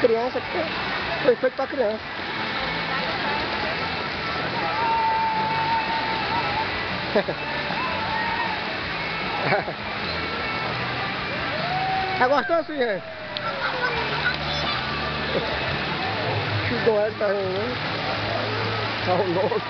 criança, porque foi feito pra criança. Tá gostoso, gente? Chudou ela, tá rindo. Né? Tá louco.